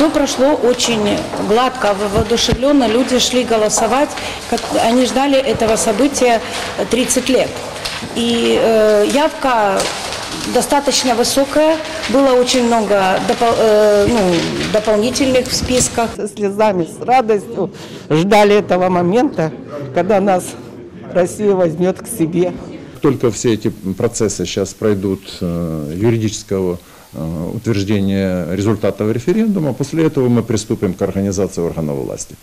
Все прошло очень гладко, воодушевленно. Люди шли голосовать. Как, они ждали этого события 30 лет. И э, явка достаточно высокая. Было очень много допол- э, ну, дополнительных в списках. со слезами, с радостью ждали этого момента, когда нас Россия возьмет к себе. Только все эти процессы сейчас пройдут э, юридического э, утверждения результатов референдума, после этого мы приступим к организации органов власти.